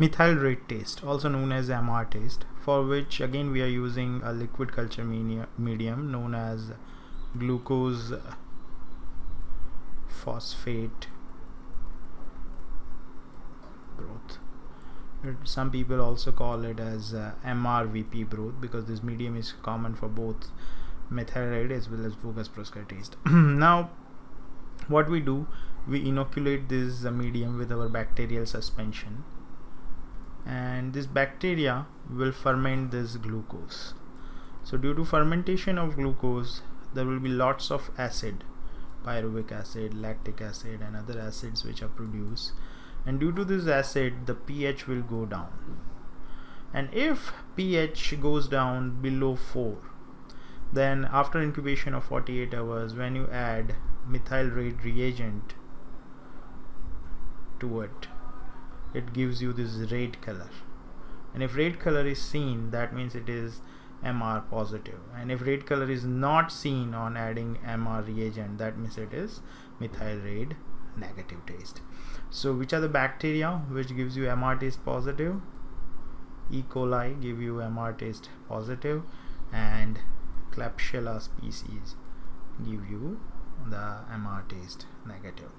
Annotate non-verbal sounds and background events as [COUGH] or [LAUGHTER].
methyl red taste also known as MR taste for which again we are using a liquid culture medium known as glucose phosphate broth some people also call it as uh, MRVP broth because this medium is common for both methyl as well as Voges-Proskauer taste. [CLEARS THROAT] Now what we do we inoculate this uh, medium with our bacterial suspension this bacteria will ferment this glucose. So due to fermentation of glucose there will be lots of acid pyruvic acid lactic acid and other acids which are produced. And due to this acid the pH will go down. And if pH goes down below 4 then after incubation of 48 hours when you add methyl red reagent to it it gives you this red color and if red color is seen that means it is MR positive. And if red color is not seen on adding MR reagent that means it is methyl red negative taste. So which are the bacteria which gives you MR taste positive? E. coli give you MR taste positive and Klebsiella species give you the MR taste negative